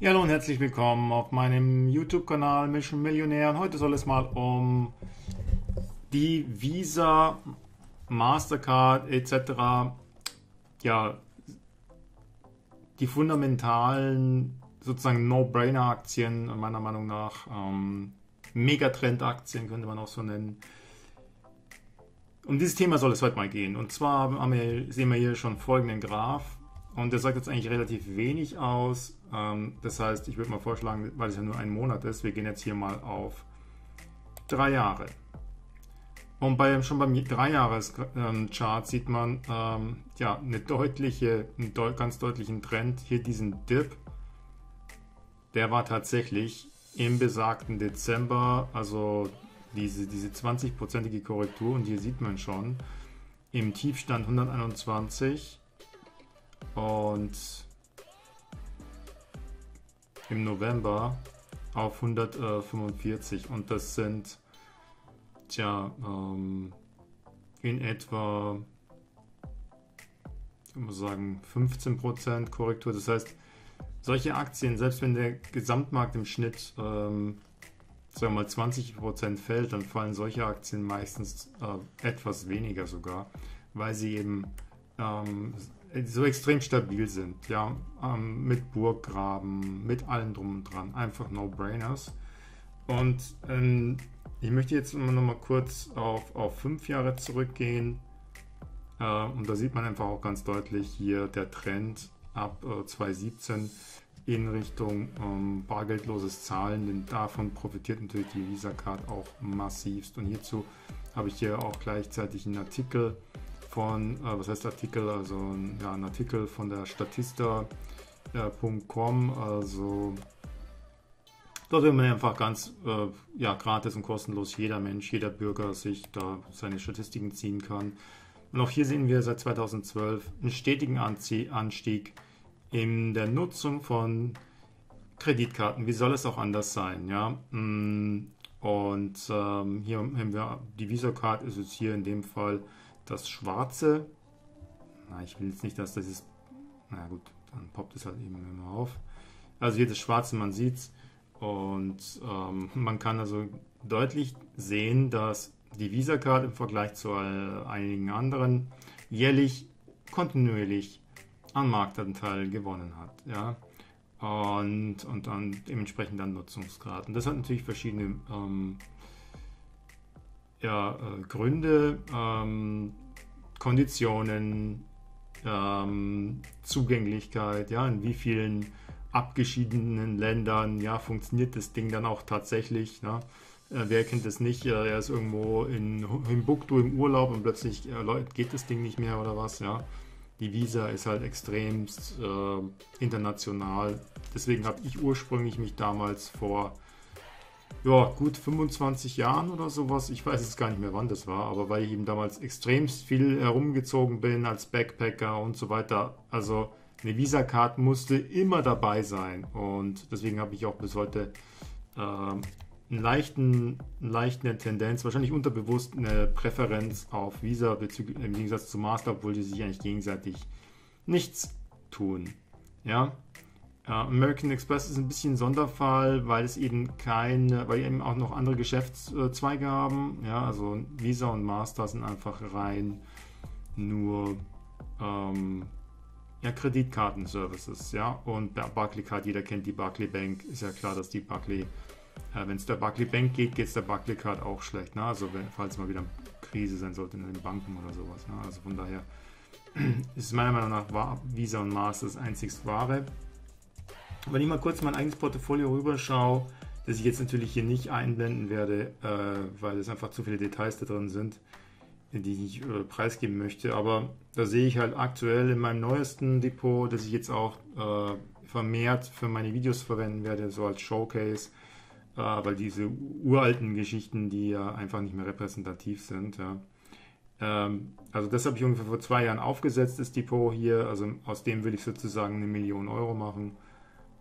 Ja, hallo und herzlich willkommen auf meinem YouTube-Kanal Mission Millionär. Und heute soll es mal um die Visa, Mastercard etc. Ja, die fundamentalen sozusagen No-Brainer-Aktien, meiner Meinung nach ähm, Megatrend-Aktien könnte man auch so nennen. Um dieses Thema soll es heute mal gehen. Und zwar wir, sehen wir hier schon folgenden Graph. Und der sagt jetzt eigentlich relativ wenig aus. Ähm, das heißt, ich würde mal vorschlagen, weil es ja nur ein Monat ist, wir gehen jetzt hier mal auf drei Jahre. Und bei, schon beim Dreijahres-Chart sieht man ähm, ja, eine deutliche, einen ganz deutlichen Trend. Hier diesen Dip, der war tatsächlich im besagten Dezember, also diese, diese 20-prozentige Korrektur. Und hier sieht man schon im Tiefstand 121 und im November auf 145 und das sind tja ähm, in etwa ich muss sagen 15% Korrektur. Das heißt, solche Aktien, selbst wenn der Gesamtmarkt im Schnitt ähm, sagen wir mal 20% fällt, dann fallen solche Aktien meistens äh, etwas weniger sogar, weil sie eben ähm, so extrem stabil sind, ja, ähm, mit Burggraben, mit allem drum und dran, einfach No-Brainers. Und ähm, ich möchte jetzt noch mal kurz auf, auf fünf Jahre zurückgehen. Äh, und da sieht man einfach auch ganz deutlich hier der Trend ab äh, 2017 in Richtung ähm, bargeldloses Zahlen, denn davon profitiert natürlich die Visa Card auch massivst. Und hierzu habe ich hier auch gleichzeitig einen Artikel von, äh, was heißt Artikel, also ja, ein Artikel von der Statista.com, also dort will man einfach ganz äh, ja, gratis und kostenlos jeder Mensch, jeder Bürger sich da seine Statistiken ziehen kann. Und auch hier sehen wir seit 2012 einen stetigen Anstieg in der Nutzung von Kreditkarten. Wie soll es auch anders sein? Ja? Mm, und ähm, hier haben wir die Visa Card, ist es hier in dem Fall das Schwarze. Na, ich will jetzt nicht, dass das ist. Na gut, dann poppt es halt eben immer auf. Also hier das Schwarze, man sieht es. Und ähm, man kann also deutlich sehen, dass die Visa-Card im Vergleich zu einigen anderen jährlich kontinuierlich an Marktanteil gewonnen hat. Ja? Und, und dann dementsprechend dann Nutzungsgrad. Und das hat natürlich verschiedene ähm, ja, äh, Gründe, ähm, Konditionen, ähm, Zugänglichkeit, ja, in wie vielen abgeschiedenen Ländern ja, funktioniert das Ding dann auch tatsächlich. Ne? Äh, wer kennt das nicht? Er ist irgendwo in Timbuktu im Urlaub und plötzlich äh, geht das Ding nicht mehr oder was. Ja? Die Visa ist halt extremst international. Deswegen habe ich ursprünglich mich damals vor ja, gut 25 Jahren oder sowas. Ich weiß jetzt gar nicht mehr, wann das war, aber weil ich eben damals extremst viel herumgezogen bin als Backpacker und so weiter. Also eine Visa-Card musste immer dabei sein und deswegen habe ich auch bis heute äh, einen leichten, eine leichte Tendenz, wahrscheinlich unterbewusst eine Präferenz auf Visa im Gegensatz zu Master, obwohl die sich eigentlich gegenseitig nichts tun. Ja, ja, American Express ist ein bisschen ein Sonderfall, weil es eben keine, weil eben auch noch andere Geschäftszweige haben. Ja, also Visa und Master sind einfach rein nur ähm, ja, Kreditkartenservices, ja. Und Barclaycard, jeder kennt die Barclay Bank, ist ja klar, dass die Barclay, äh, wenn es der Barclay Bank geht, geht es der Barclaycard auch schlecht. Ne? Also wenn, falls mal wieder Krise sein sollte in den Banken oder sowas. Ne? Also von daher ist meiner Meinung nach Visa und Master das einzigst wahre. Wenn ich mal kurz mein eigenes Portfolio rüberschaue, das ich jetzt natürlich hier nicht einblenden werde, äh, weil es einfach zu viele Details da drin sind, die ich äh, preisgeben möchte. Aber da sehe ich halt aktuell in meinem neuesten Depot, das ich jetzt auch äh, vermehrt für meine Videos verwenden werde, so als Showcase, äh, weil diese uralten Geschichten, die ja einfach nicht mehr repräsentativ sind. Ja. Ähm, also das habe ich ungefähr vor zwei Jahren aufgesetzt, das Depot hier. Also aus dem würde ich sozusagen eine Million Euro machen.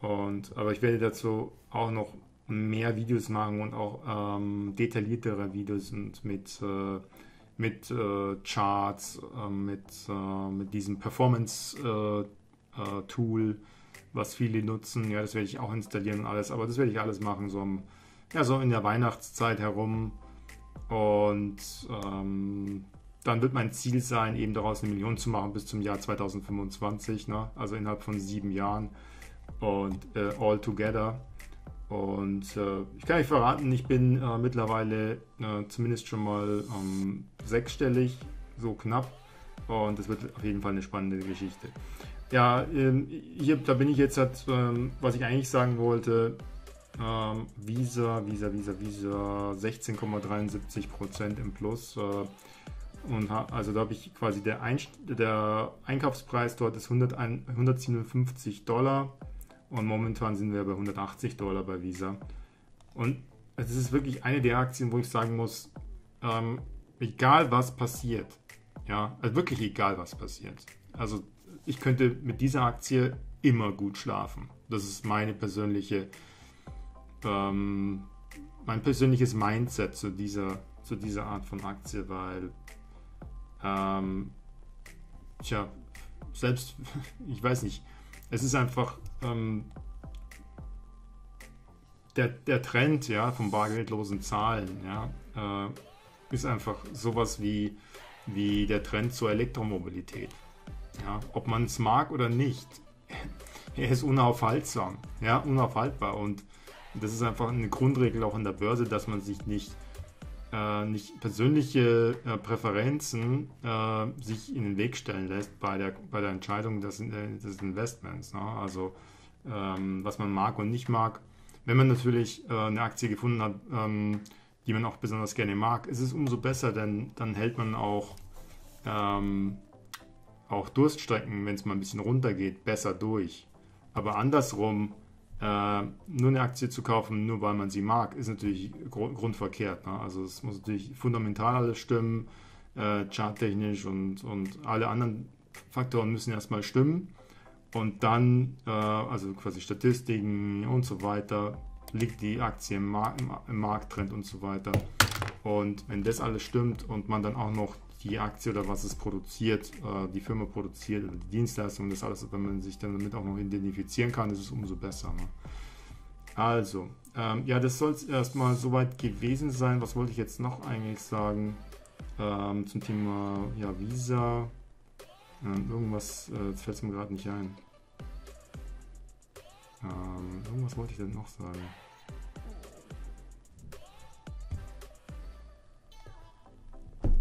Und, aber ich werde dazu auch noch mehr Videos machen und auch ähm, detailliertere Videos und mit, äh, mit äh, Charts, äh, mit, äh, mit diesem Performance-Tool, was viele nutzen. Ja, das werde ich auch installieren und alles, aber das werde ich alles machen, so, im, ja, so in der Weihnachtszeit herum. Und ähm, dann wird mein Ziel sein, eben daraus eine Million zu machen bis zum Jahr 2025, ne? also innerhalb von sieben Jahren und äh, all together. Und äh, ich kann euch verraten, ich bin äh, mittlerweile äh, zumindest schon mal ähm, sechsstellig, so knapp. Und das wird auf jeden Fall eine spannende Geschichte. Ja, ähm, hier, da bin ich jetzt, halt, was ich eigentlich sagen wollte, ähm, Visa, Visa, Visa, Visa, 16,73% im Plus. Äh, und also da habe ich quasi der, Einst der Einkaufspreis dort ist 100, 157 Dollar und momentan sind wir bei 180 Dollar bei Visa. Und es ist wirklich eine der Aktien, wo ich sagen muss, ähm, egal was passiert, ja, also wirklich egal was passiert. Also ich könnte mit dieser Aktie immer gut schlafen. Das ist meine persönliche, ähm, mein persönliches Mindset zu dieser, zu dieser Art von Aktie, weil ähm, tja, selbst, ich weiß nicht, es ist einfach ähm, der, der Trend ja, von bargeldlosen Zahlen ja, äh, ist einfach sowas wie, wie der Trend zur Elektromobilität. Ja, ob man es mag oder nicht, er ist unaufhaltsam, ja, unaufhaltbar und das ist einfach eine Grundregel auch an der Börse, dass man sich nicht äh, nicht persönliche äh, Präferenzen äh, sich in den Weg stellen lässt bei der, bei der Entscheidung des, des Investments. Ne? Also ähm, was man mag und nicht mag. Wenn man natürlich äh, eine Aktie gefunden hat, ähm, die man auch besonders gerne mag, ist es umso besser, denn dann hält man auch, ähm, auch Durststrecken, wenn es mal ein bisschen runtergeht, besser durch. Aber andersrum, äh, nur eine Aktie zu kaufen, nur weil man sie mag, ist natürlich gr grundverkehrt. Ne? Also es muss natürlich fundamental alles stimmen, äh, charttechnisch und, und alle anderen Faktoren müssen erstmal stimmen. Und dann, äh, also quasi Statistiken und so weiter, liegt die Aktie im, Mar im, im Markttrend und so weiter. Und wenn das alles stimmt und man dann auch noch die Aktie oder was es produziert, äh, die Firma produziert oder die Dienstleistung, das alles, wenn man sich dann damit auch noch identifizieren kann, ist es umso besser. Ne? Also, ähm, ja, das soll es erstmal soweit gewesen sein. Was wollte ich jetzt noch eigentlich sagen ähm, zum Thema ja, Visa? Ähm, irgendwas äh, fällt mir gerade nicht ein. Ähm, irgendwas wollte ich denn noch sagen.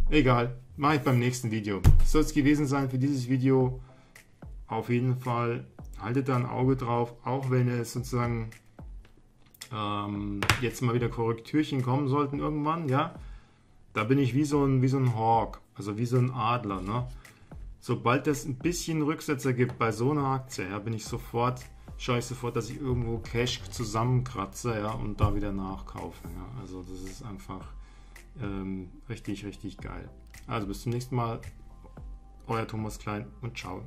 Egal, mache ich beim nächsten Video. Soll es gewesen sein für dieses Video. Auf jeden Fall haltet da ein Auge drauf, auch wenn es sozusagen ähm, jetzt mal wieder Korrektürchen kommen sollten irgendwann, ja. Da bin ich wie so ein, wie so ein Hawk, also wie so ein Adler, ne. Sobald es ein bisschen Rücksetzer gibt bei so einer Aktie, ja, bin ich sofort, schaue ich sofort, dass ich irgendwo Cash zusammenkratze, ja, und da wieder nachkaufe, ja. Also das ist einfach ähm, richtig, richtig geil. Also bis zum nächsten Mal. Euer Thomas Klein und ciao.